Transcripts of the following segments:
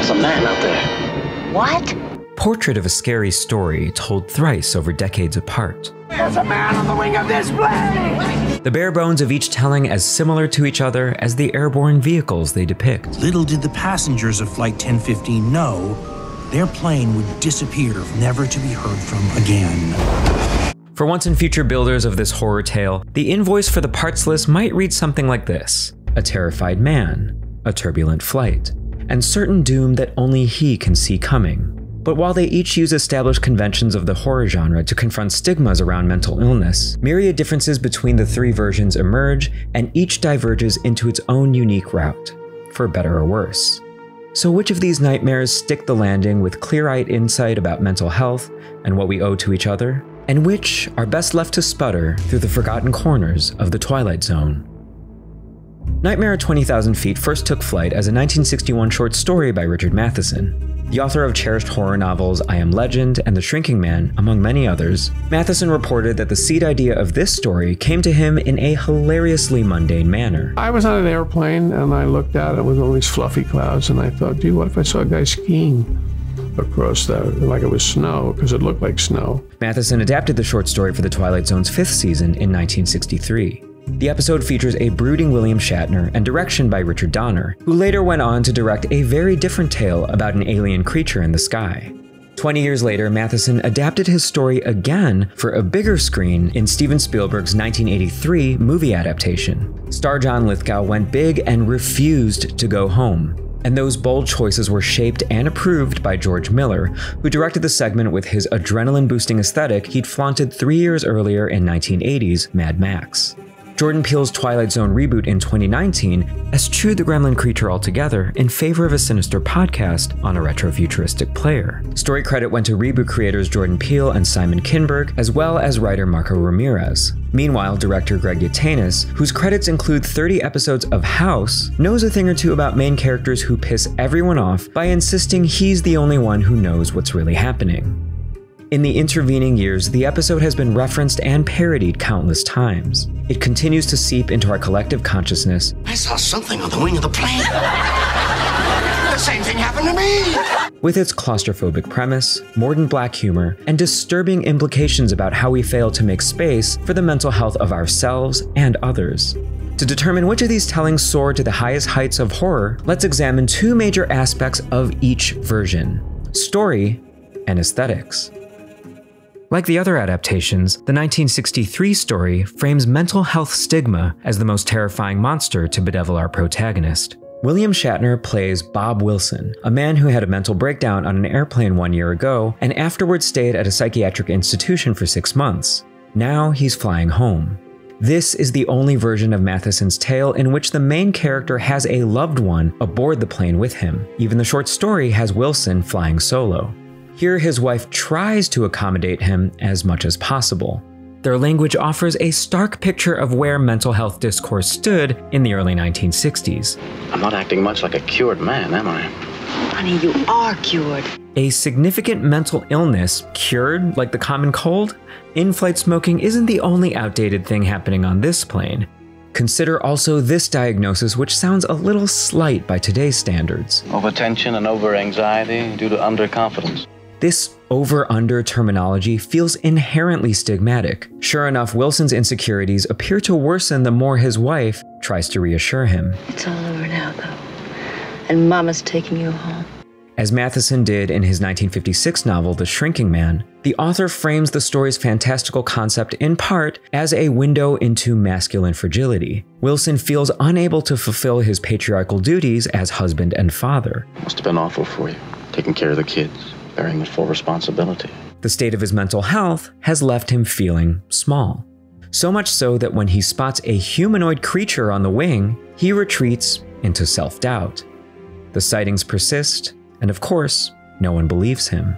There's a man out there. What? Portrait of a scary story told thrice over decades apart. There's a man on the wing of this plane! The bare bones of each telling as similar to each other as the airborne vehicles they depict. Little did the passengers of Flight 1015 know their plane would disappear, never to be heard from again. For once and future builders of this horror tale, the invoice for the parts list might read something like this A terrified man, a turbulent flight, and certain doom that only he can see coming. But while they each use established conventions of the horror genre to confront stigmas around mental illness, myriad differences between the three versions emerge, and each diverges into its own unique route, for better or worse. So, which of these nightmares stick the landing with clear eyed insight about mental health and what we owe to each other? And which are best left to sputter through the forgotten corners of the Twilight Zone? Nightmare at 20,000 Feet first took flight as a 1961 short story by Richard Matheson. The author of cherished horror novels I Am Legend and The Shrinking Man, among many others, Matheson reported that the seed idea of this story came to him in a hilariously mundane manner. I was on an airplane and I looked out and it was all these fluffy clouds and I thought, gee, what if I saw a guy skiing? across that like it was snow because it looked like snow. Matheson adapted the short story for the Twilight Zone's fifth season in 1963. The episode features a brooding William Shatner and direction by Richard Donner, who later went on to direct a very different tale about an alien creature in the sky. 20 years later, Matheson adapted his story again for a bigger screen in Steven Spielberg's 1983 movie adaptation. Star John Lithgow went big and refused to go home. And those bold choices were shaped and approved by George Miller, who directed the segment with his adrenaline boosting aesthetic he'd flaunted three years earlier in 1980's Mad Max. Jordan Peele's Twilight Zone reboot in 2019 eschewed the gremlin creature altogether in favor of a sinister podcast on a retrofuturistic player. Story credit went to reboot creators Jordan Peele and Simon Kinberg, as well as writer Marco Ramirez. Meanwhile, director Greg Yaitanes, whose credits include 30 episodes of House, knows a thing or two about main characters who piss everyone off by insisting he's the only one who knows what's really happening. In the intervening years, the episode has been referenced and parodied countless times. It continues to seep into our collective consciousness. I saw something on the wing of the plane. the same thing happened to me. With its claustrophobic premise, mordant black humor, and disturbing implications about how we fail to make space for the mental health of ourselves and others. To determine which of these tellings soar to the highest heights of horror, let's examine two major aspects of each version story and aesthetics. Like the other adaptations, the 1963 story frames mental health stigma as the most terrifying monster to bedevil our protagonist. William Shatner plays Bob Wilson, a man who had a mental breakdown on an airplane one year ago and afterwards stayed at a psychiatric institution for six months. Now he's flying home. This is the only version of Matheson's tale in which the main character has a loved one aboard the plane with him. Even the short story has Wilson flying solo. Here, his wife tries to accommodate him as much as possible. Their language offers a stark picture of where mental health discourse stood in the early 1960s. I'm not acting much like a cured man, am I? Honey, you are cured. A significant mental illness cured like the common cold? In flight smoking isn't the only outdated thing happening on this plane. Consider also this diagnosis, which sounds a little slight by today's standards. Overtension and over anxiety due to underconfidence. This over under terminology feels inherently stigmatic. Sure enough, Wilson's insecurities appear to worsen the more his wife tries to reassure him. It's all over now, though. And Mama's taking you home. As Matheson did in his 1956 novel, The Shrinking Man, the author frames the story's fantastical concept in part as a window into masculine fragility. Wilson feels unable to fulfill his patriarchal duties as husband and father. Must have been awful for you, taking care of the kids bearing the full responsibility. The state of his mental health has left him feeling small. So much so that when he spots a humanoid creature on the wing, he retreats into self doubt. The sightings persist, and of course, no one believes him.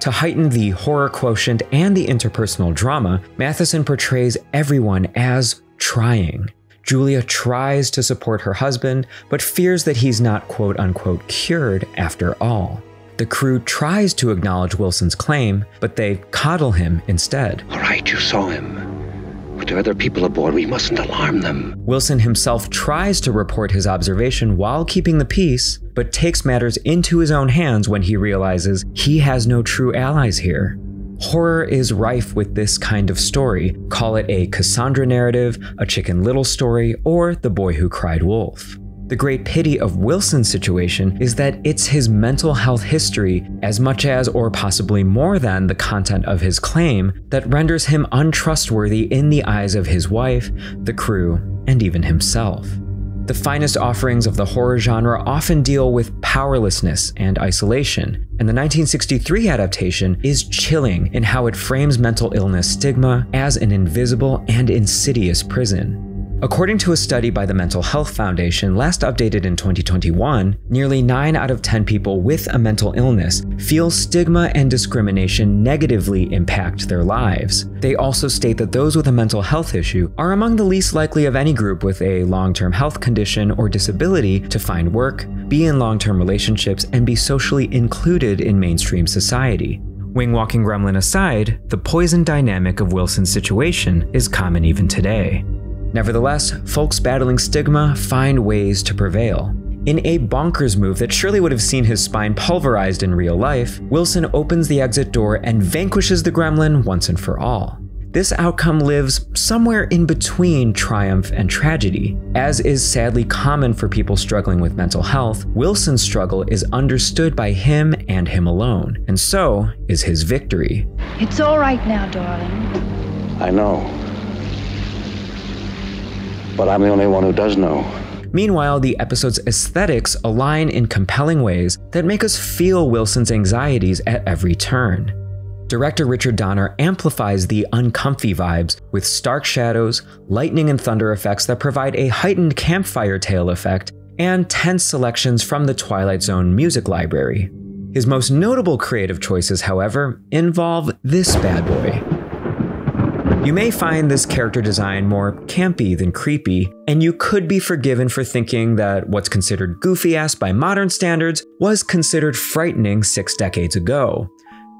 To heighten the horror quotient and the interpersonal drama, Matheson portrays everyone as trying. Julia tries to support her husband, but fears that he's not quote unquote cured after all. The crew tries to acknowledge Wilson's claim, but they coddle him instead. All right, you saw him. look, there are other people aboard. We mustn't alarm them. Wilson himself tries to report his observation while keeping the peace, but takes matters into his own hands when he realizes he has no true allies here. Horror is rife with this kind of story. Call it a Cassandra narrative, a Chicken Little story, or The Boy Who Cried Wolf. The great pity of Wilson's situation is that it's his mental health history, as much as or possibly more than the content of his claim, that renders him untrustworthy in the eyes of his wife, the crew, and even himself. The finest offerings of the horror genre often deal with powerlessness and isolation, and the 1963 adaptation is chilling in how it frames mental illness stigma as an invisible and insidious prison. According to a study by the Mental Health Foundation, last updated in 2021, nearly 9 out of 10 people with a mental illness feel stigma and discrimination negatively impact their lives. They also state that those with a mental health issue are among the least likely of any group with a long term health condition or disability to find work, be in long term relationships, and be socially included in mainstream society. Wing walking gremlin aside, the poison dynamic of Wilson's situation is common even today. Nevertheless, folks battling stigma find ways to prevail. In a bonkers move that surely would have seen his spine pulverized in real life, Wilson opens the exit door and vanquishes the gremlin once and for all. This outcome lives somewhere in between triumph and tragedy. As is sadly common for people struggling with mental health, Wilson's struggle is understood by him and him alone, and so is his victory. It's all right now, darling. I know but I'm the only one who does know. Meanwhile, the episode's aesthetics align in compelling ways that make us feel Wilson's anxieties at every turn. Director Richard Donner amplifies the uncomfy vibes with stark shadows, lightning and thunder effects that provide a heightened campfire tale effect, and tense selections from the Twilight Zone music library. His most notable creative choices, however, involve this bad boy. You may find this character design more campy than creepy, and you could be forgiven for thinking that what's considered goofy ass by modern standards was considered frightening six decades ago.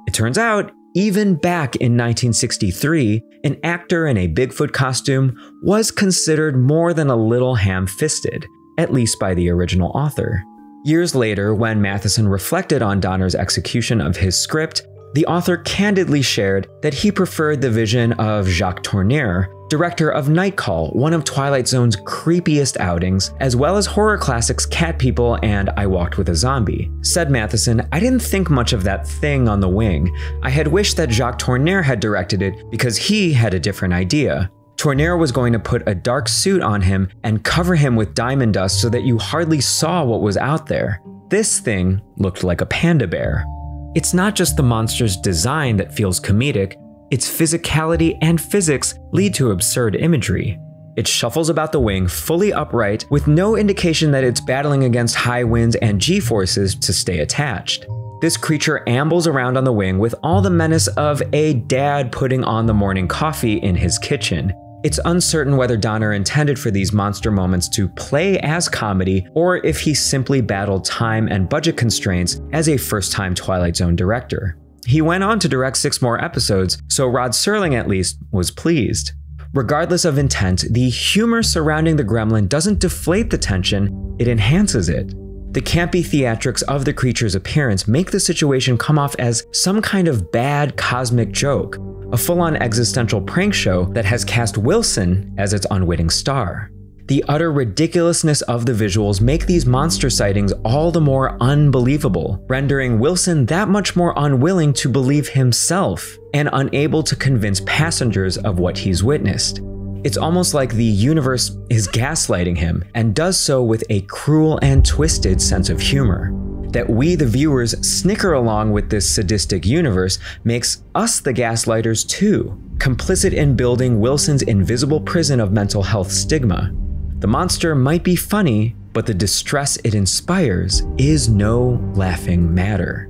It turns out, even back in 1963, an actor in a Bigfoot costume was considered more than a little ham fisted, at least by the original author. Years later, when Matheson reflected on Donner's execution of his script, the author candidly shared that he preferred the vision of Jacques Tourneur, director of Night Call, one of Twilight Zone's creepiest outings, as well as horror classics Cat People and I Walked with a Zombie. Said Matheson, I didn't think much of that thing on the wing. I had wished that Jacques Tourneur had directed it because he had a different idea. Tourneur was going to put a dark suit on him and cover him with diamond dust so that you hardly saw what was out there. This thing looked like a panda bear. It's not just the monster's design that feels comedic, its physicality and physics lead to absurd imagery. It shuffles about the wing fully upright with no indication that it's battling against high winds and g forces to stay attached. This creature ambles around on the wing with all the menace of a dad putting on the morning coffee in his kitchen, it's uncertain whether Donner intended for these monster moments to play as comedy or if he simply battled time and budget constraints as a first time Twilight Zone director. He went on to direct six more episodes, so Rod Serling at least was pleased. Regardless of intent, the humor surrounding the gremlin doesn't deflate the tension, it enhances it. The campy theatrics of the creature's appearance make the situation come off as some kind of bad cosmic joke, a full on existential prank show that has cast Wilson as its unwitting star. The utter ridiculousness of the visuals make these monster sightings all the more unbelievable, rendering Wilson that much more unwilling to believe himself and unable to convince passengers of what he's witnessed. It's almost like the universe is gaslighting him and does so with a cruel and twisted sense of humor that we, the viewers, snicker along with this sadistic universe makes us the gaslighters too, complicit in building Wilson's invisible prison of mental health stigma. The monster might be funny, but the distress it inspires is no laughing matter.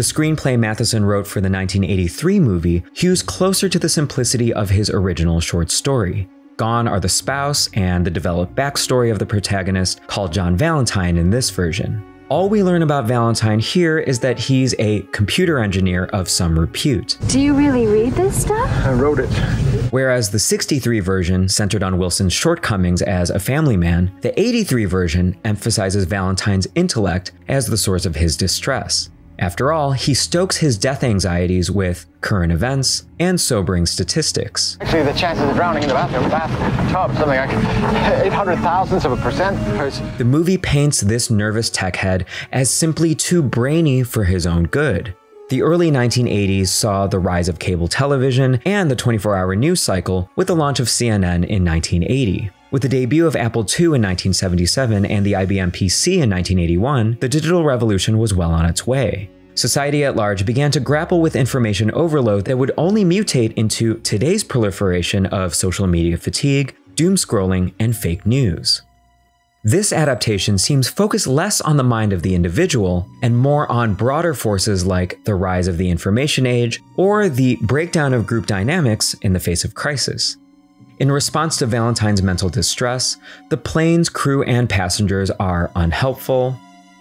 The screenplay Matheson wrote for the 1983 movie hews closer to the simplicity of his original short story. Gone are the spouse and the developed backstory of the protagonist, called John Valentine in this version. All we learn about Valentine here is that he's a computer engineer of some repute. Do you really read this stuff? I wrote it. Whereas the 63 version centered on Wilson's shortcomings as a family man, the 83 version emphasizes Valentine's intellect as the source of his distress. After all, he stokes his death anxieties with current events and sobering statistics. Actually, the chances of drowning in the bathroom, bath tub, something like 800 thousandths of a percent. The movie paints this nervous tech head as simply too brainy for his own good. The early 1980s saw the rise of cable television and the 24 hour news cycle with the launch of CNN in 1980. With the debut of Apple II in 1977 and the IBM PC in 1981, the digital revolution was well on its way. Society at large began to grapple with information overload that would only mutate into today's proliferation of social media fatigue, doom scrolling, and fake news. This adaptation seems focused less on the mind of the individual and more on broader forces like the rise of the information age or the breakdown of group dynamics in the face of crisis. In response to Valentine's mental distress, the plane's crew and passengers are unhelpful,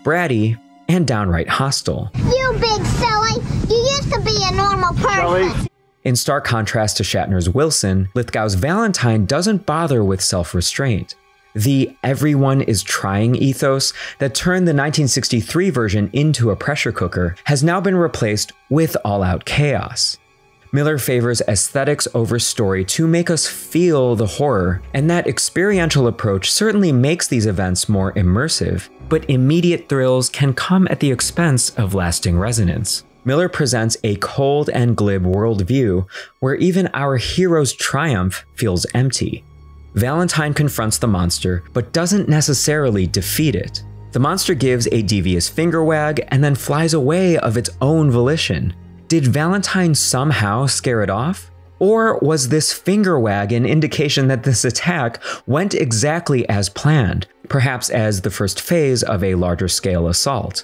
bratty, and downright hostile. You big silly! You used to be a normal person! In stark contrast to Shatner's Wilson, Lithgow's Valentine doesn't bother with self restraint. The everyone is trying ethos that turned the 1963 version into a pressure cooker has now been replaced with all out chaos. Miller favors aesthetics over story to make us feel the horror, and that experiential approach certainly makes these events more immersive, but immediate thrills can come at the expense of lasting resonance. Miller presents a cold and glib worldview where even our hero's triumph feels empty. Valentine confronts the monster, but doesn't necessarily defeat it. The monster gives a devious finger wag and then flies away of its own volition. Did Valentine somehow scare it off? Or was this finger wag an indication that this attack went exactly as planned, perhaps as the first phase of a larger scale assault?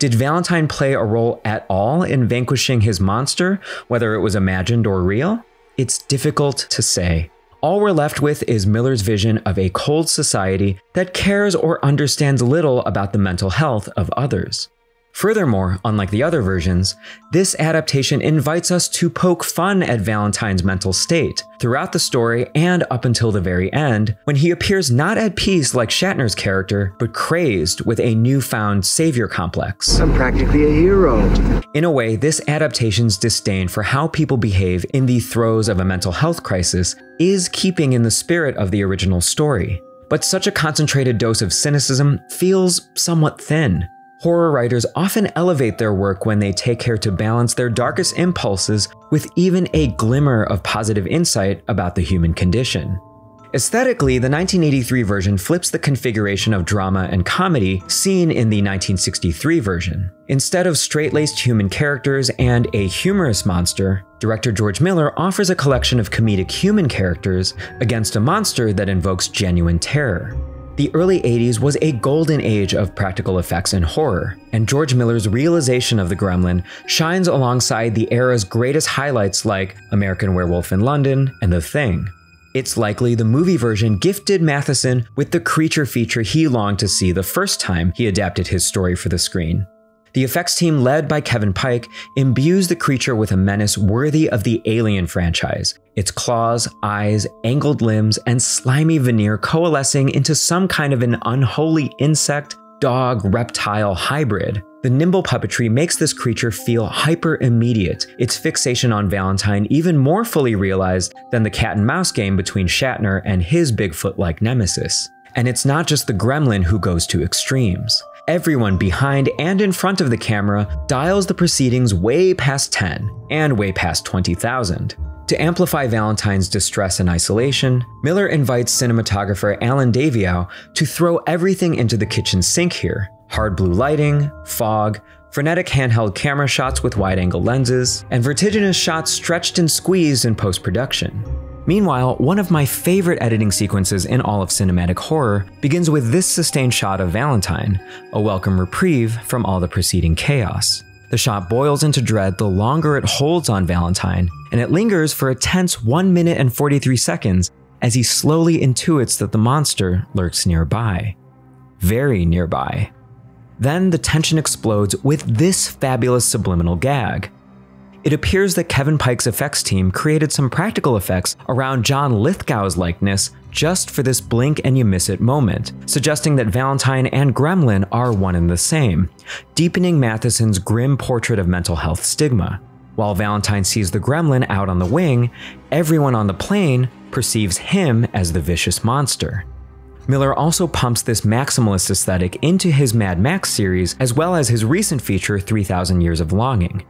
Did Valentine play a role at all in vanquishing his monster, whether it was imagined or real? It's difficult to say. All we're left with is Miller's vision of a cold society that cares or understands little about the mental health of others. Furthermore, unlike the other versions, this adaptation invites us to poke fun at Valentine's mental state throughout the story and up until the very end, when he appears not at peace like Shatner's character, but crazed with a newfound savior complex. I'm practically a hero. In a way, this adaptation's disdain for how people behave in the throes of a mental health crisis is keeping in the spirit of the original story. But such a concentrated dose of cynicism feels somewhat thin. Horror writers often elevate their work when they take care to balance their darkest impulses with even a glimmer of positive insight about the human condition. Aesthetically, the 1983 version flips the configuration of drama and comedy seen in the 1963 version. Instead of straight laced human characters and a humorous monster, director George Miller offers a collection of comedic human characters against a monster that invokes genuine terror. The early 80s was a golden age of practical effects and horror, and George Miller's realization of the gremlin shines alongside the era's greatest highlights like American Werewolf in London and The Thing. It's likely the movie version gifted Matheson with the creature feature he longed to see the first time he adapted his story for the screen. The effects team, led by Kevin Pike, imbues the creature with a menace worthy of the Alien franchise, its claws, eyes, angled limbs, and slimy veneer coalescing into some kind of an unholy insect, dog, reptile hybrid. The nimble puppetry makes this creature feel hyper immediate, its fixation on Valentine even more fully realized than the cat and mouse game between Shatner and his Bigfoot like nemesis. And it's not just the gremlin who goes to extremes. Everyone behind and in front of the camera dials the proceedings way past 10 and way past 20,000. To amplify Valentine's distress and isolation, Miller invites cinematographer Allen Daviau to throw everything into the kitchen sink here hard blue lighting, fog, frenetic handheld camera shots with wide angle lenses, and vertiginous shots stretched and squeezed in post production. Meanwhile, one of my favorite editing sequences in all of cinematic horror begins with this sustained shot of Valentine, a welcome reprieve from all the preceding chaos. The shot boils into dread the longer it holds on Valentine, and it lingers for a tense 1 minute and 43 seconds as he slowly intuits that the monster lurks nearby. Very nearby. Then the tension explodes with this fabulous subliminal gag. It appears that Kevin Pike's effects team created some practical effects around John Lithgow's likeness just for this blink and you miss it moment, suggesting that Valentine and Gremlin are one and the same, deepening Matheson's grim portrait of mental health stigma. While Valentine sees the gremlin out on the wing, everyone on the plane perceives him as the vicious monster. Miller also pumps this maximalist aesthetic into his Mad Max series as well as his recent feature 3000 Years of Longing.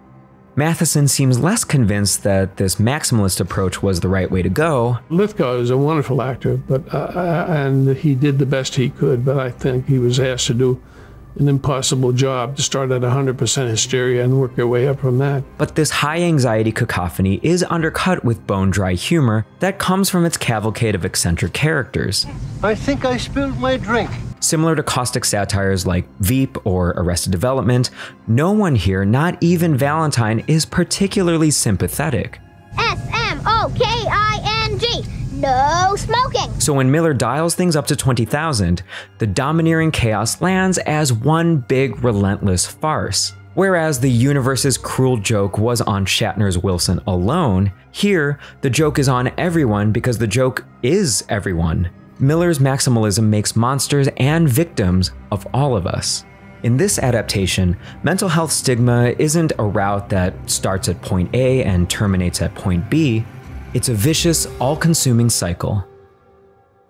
Matheson seems less convinced that this maximalist approach was the right way to go. Lithgow is a wonderful actor, but uh, and he did the best he could. But I think he was asked to do an impossible job to start at 100% hysteria and work your way up from that. But this high anxiety cacophony is undercut with bone dry humor that comes from its cavalcade of eccentric characters. I think I spilled my drink. Similar to caustic satires like Veep or Arrested Development, no one here, not even Valentine, is particularly sympathetic. S M O K I N G. No smoking. So when Miller dials things up to 20,000, the domineering chaos lands as one big relentless farce. Whereas the universe's cruel joke was on Shatner's Wilson alone, here the joke is on everyone because the joke is everyone. Miller's maximalism makes monsters and victims of all of us. In this adaptation, mental health stigma isn't a route that starts at point A and terminates at point B, it's a vicious, all consuming cycle.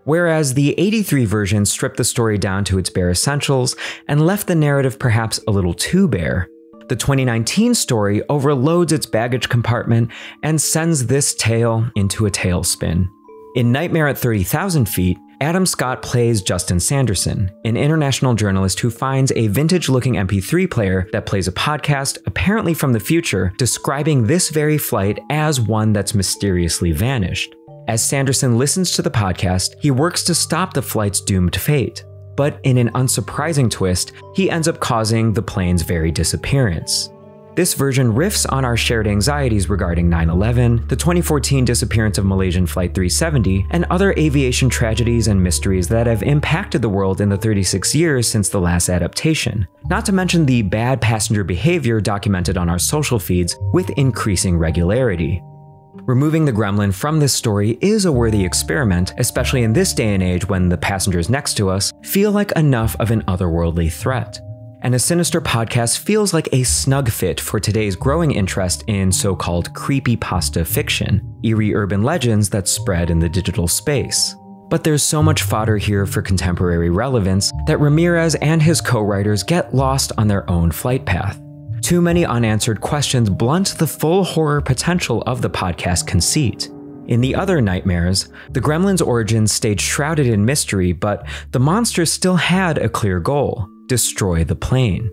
Whereas the 83 version stripped the story down to its bare essentials and left the narrative perhaps a little too bare, the 2019 story overloads its baggage compartment and sends this tale into a tailspin. In Nightmare at 30,000 Feet, Adam Scott plays Justin Sanderson, an international journalist who finds a vintage looking MP3 player that plays a podcast, apparently from the future, describing this very flight as one that's mysteriously vanished. As Sanderson listens to the podcast, he works to stop the flight's doomed fate. But in an unsurprising twist, he ends up causing the plane's very disappearance. This version riffs on our shared anxieties regarding 9 11, the 2014 disappearance of Malaysian Flight 370, and other aviation tragedies and mysteries that have impacted the world in the 36 years since the last adaptation, not to mention the bad passenger behavior documented on our social feeds with increasing regularity. Removing the gremlin from this story is a worthy experiment, especially in this day and age when the passengers next to us feel like enough of an otherworldly threat and a sinister podcast feels like a snug fit for today's growing interest in so called creepy pasta fiction, eerie urban legends that spread in the digital space. But there's so much fodder here for contemporary relevance that Ramirez and his co writers get lost on their own flight path. Too many unanswered questions blunt the full horror potential of the podcast conceit. In the other nightmares, the gremlin's origins stayed shrouded in mystery, but the monsters still had a clear goal destroy the plane.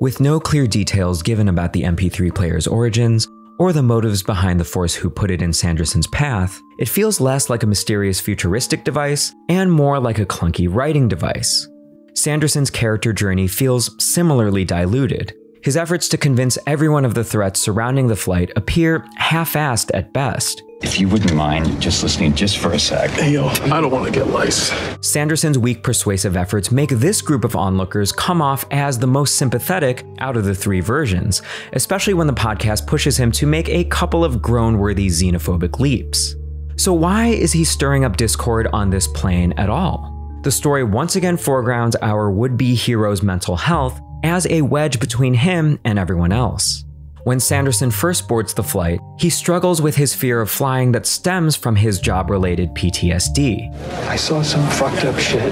With no clear details given about the MP3 player's origins, or the motives behind the force who put it in Sanderson's path, it feels less like a mysterious futuristic device and more like a clunky writing device. Sanderson's character journey feels similarly diluted. His efforts to convince everyone of the threats surrounding the flight appear half assed at best, if you wouldn't mind just listening just for a sec. Hey, yo, I don't want to get lice. Sanderson's weak persuasive efforts make this group of onlookers come off as the most sympathetic out of the three versions, especially when the podcast pushes him to make a couple of groan worthy xenophobic leaps. So, why is he stirring up discord on this plane at all? The story once again foregrounds our would be hero's mental health as a wedge between him and everyone else. When Sanderson first boards the flight, he struggles with his fear of flying that stems from his job related PTSD. I saw some fucked up shit,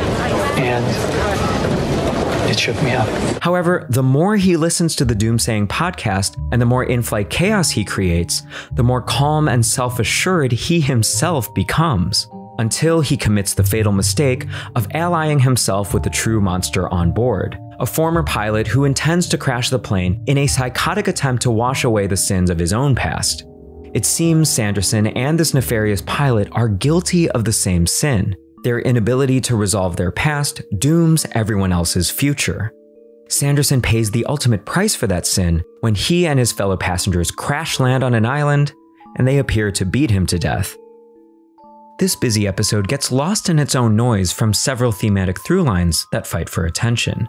and it shook me up. However, the more he listens to the Doomsaying podcast and the more in flight chaos he creates, the more calm and self assured he himself becomes. Until he commits the fatal mistake of allying himself with the true monster on board a former pilot who intends to crash the plane in a psychotic attempt to wash away the sins of his own past. It seems Sanderson and this nefarious pilot are guilty of the same sin. Their inability to resolve their past dooms everyone else's future. Sanderson pays the ultimate price for that sin when he and his fellow passengers crash land on an island and they appear to beat him to death. This busy episode gets lost in its own noise from several thematic through lines that fight for attention.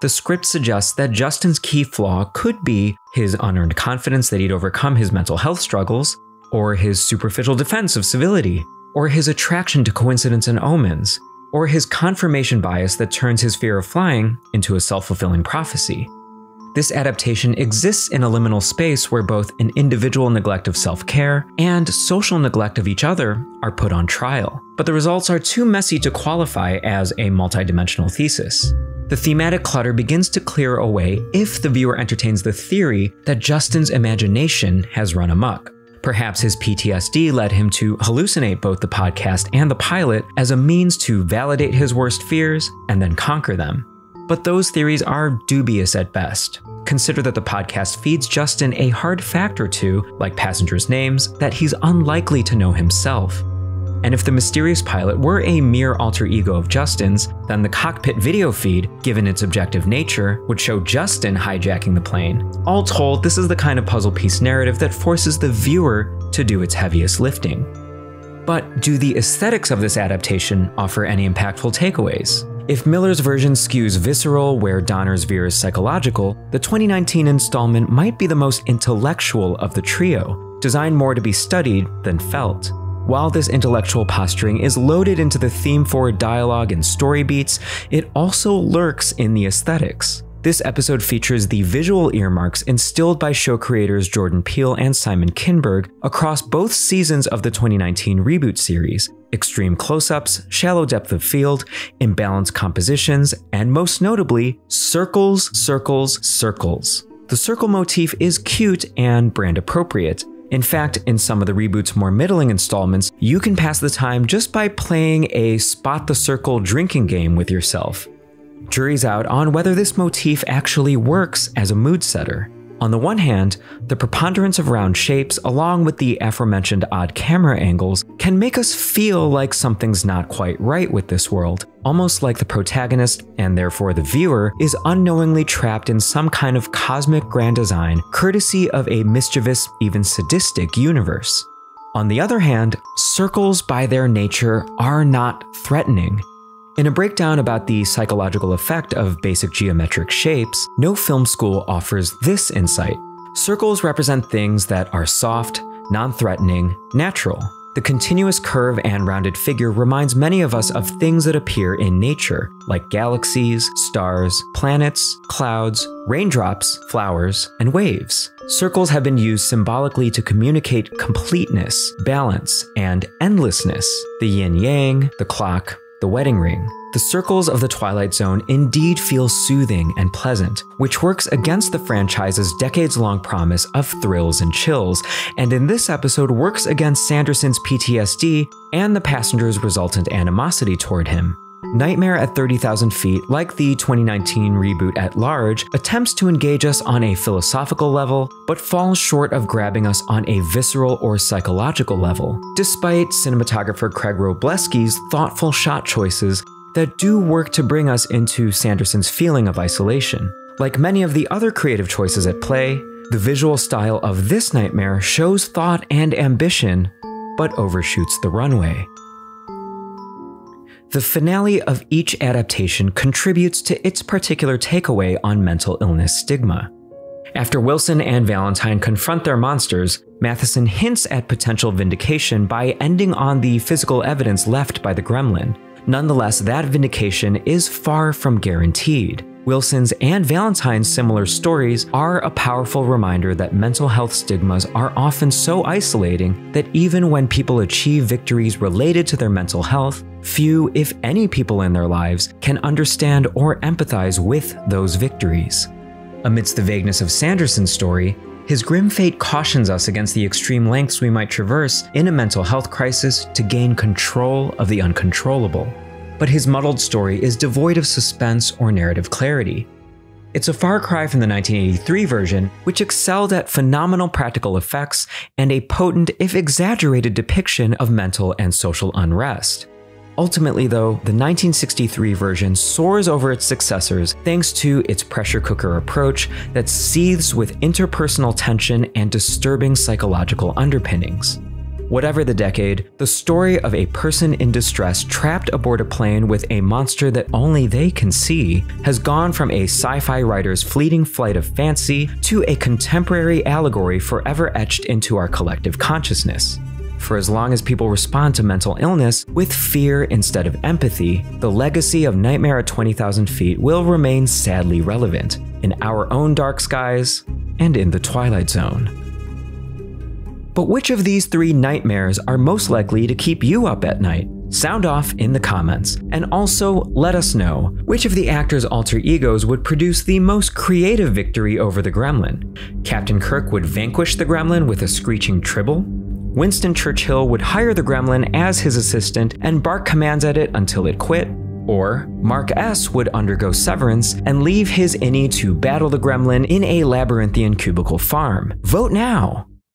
The script suggests that Justin's key flaw could be his unearned confidence that he'd overcome his mental health struggles, or his superficial defense of civility, or his attraction to coincidence and omens, or his confirmation bias that turns his fear of flying into a self fulfilling prophecy. This adaptation exists in a liminal space where both an individual neglect of self care and social neglect of each other are put on trial. But the results are too messy to qualify as a multidimensional thesis. The thematic clutter begins to clear away if the viewer entertains the theory that Justin's imagination has run amok. Perhaps his PTSD led him to hallucinate both the podcast and the pilot as a means to validate his worst fears and then conquer them. But those theories are dubious at best. Consider that the podcast feeds Justin a hard fact or two, like passengers' names, that he's unlikely to know himself. And if the mysterious pilot were a mere alter ego of Justin's, then the cockpit video feed, given its objective nature, would show Justin hijacking the plane. All told, this is the kind of puzzle piece narrative that forces the viewer to do its heaviest lifting. But do the aesthetics of this adaptation offer any impactful takeaways? If Miller's version skews visceral where Donner's veers psychological, the 2019 installment might be the most intellectual of the trio, designed more to be studied than felt. While this intellectual posturing is loaded into the theme for dialogue and story beats, it also lurks in the aesthetics. This episode features the visual earmarks instilled by show creators Jordan Peele and Simon Kinberg across both seasons of the 2019 reboot series extreme close ups, shallow depth of field, imbalanced compositions, and most notably, circles, circles, circles. The circle motif is cute and brand appropriate, in fact, in some of the reboot's more middling installments, you can pass the time just by playing a spot the circle drinking game with yourself. Jury's out on whether this motif actually works as a mood setter. On the one hand, the preponderance of round shapes, along with the aforementioned odd camera angles, can make us feel like something's not quite right with this world, almost like the protagonist, and therefore the viewer, is unknowingly trapped in some kind of cosmic grand design, courtesy of a mischievous, even sadistic universe. On the other hand, circles by their nature are not threatening. In a breakdown about the psychological effect of basic geometric shapes, No Film School offers this insight. Circles represent things that are soft, non threatening, natural. The continuous curve and rounded figure reminds many of us of things that appear in nature, like galaxies, stars, planets, clouds, raindrops, flowers, and waves. Circles have been used symbolically to communicate completeness, balance, and endlessness. The yin yang, the clock, the wedding ring. The circles of the Twilight Zone indeed feel soothing and pleasant, which works against the franchise's decades long promise of thrills and chills, and in this episode works against Sanderson's PTSD and the passenger's resultant animosity toward him. Nightmare at 30,000 Feet, like the 2019 reboot at large, attempts to engage us on a philosophical level, but falls short of grabbing us on a visceral or psychological level, despite cinematographer Craig Wrobleski's thoughtful shot choices that do work to bring us into Sanderson's feeling of isolation. Like many of the other creative choices at play, the visual style of this nightmare shows thought and ambition, but overshoots the runway. The finale of each adaptation contributes to its particular takeaway on mental illness stigma. After Wilson and Valentine confront their monsters, Matheson hints at potential vindication by ending on the physical evidence left by the gremlin. Nonetheless, that vindication is far from guaranteed. Wilson's and Valentine's similar stories are a powerful reminder that mental health stigmas are often so isolating that even when people achieve victories related to their mental health, few, if any, people in their lives can understand or empathize with those victories. Amidst the vagueness of Sanderson's story, his grim fate cautions us against the extreme lengths we might traverse in a mental health crisis to gain control of the uncontrollable but his muddled story is devoid of suspense or narrative clarity. It's a far cry from the 1983 version, which excelled at phenomenal practical effects and a potent, if exaggerated, depiction of mental and social unrest. Ultimately, though, the 1963 version soars over its successors thanks to its pressure cooker approach that seethes with interpersonal tension and disturbing psychological underpinnings. Whatever the decade, the story of a person in distress trapped aboard a plane with a monster that only they can see has gone from a sci fi writer's fleeting flight of fancy to a contemporary allegory forever etched into our collective consciousness. For as long as people respond to mental illness with fear instead of empathy, the legacy of Nightmare at 20,000 Feet will remain sadly relevant in our own dark skies and in the Twilight Zone. But which of these three nightmares are most likely to keep you up at night? Sound off in the comments, and also let us know which of the actors' alter egos would produce the most creative victory over the gremlin. Captain Kirk would vanquish the gremlin with a screeching tribble. Winston Churchill would hire the gremlin as his assistant and bark commands at it until it quit. Or Mark S. would undergo severance and leave his innie to battle the gremlin in a labyrinthian cubicle farm. Vote now!